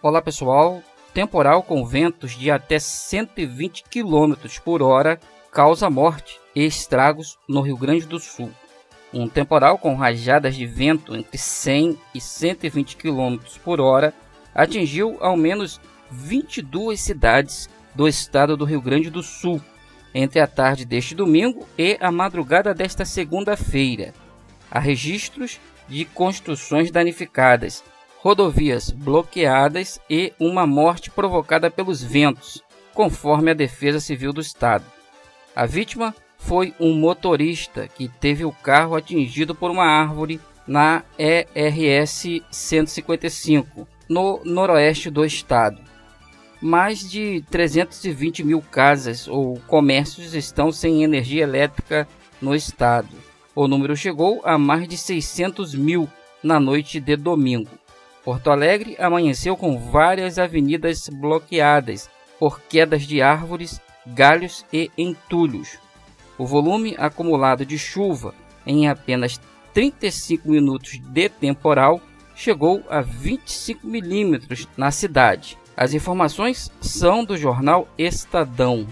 Olá pessoal, temporal com ventos de até 120 km por hora causa morte e estragos no Rio Grande do Sul. Um temporal com rajadas de vento entre 100 e 120 km por hora atingiu ao menos 22 cidades do estado do Rio Grande do Sul entre a tarde deste domingo e a madrugada desta segunda-feira. Há registros de construções danificadas, rodovias bloqueadas e uma morte provocada pelos ventos, conforme a Defesa Civil do Estado. A vítima foi um motorista que teve o carro atingido por uma árvore na ERS 155, no noroeste do estado. Mais de 320 mil casas ou comércios estão sem energia elétrica no estado. O número chegou a mais de 600 mil na noite de domingo. Porto Alegre amanheceu com várias avenidas bloqueadas por quedas de árvores, galhos e entulhos. O volume acumulado de chuva em apenas 35 minutos de temporal chegou a 25 milímetros na cidade. As informações são do jornal Estadão.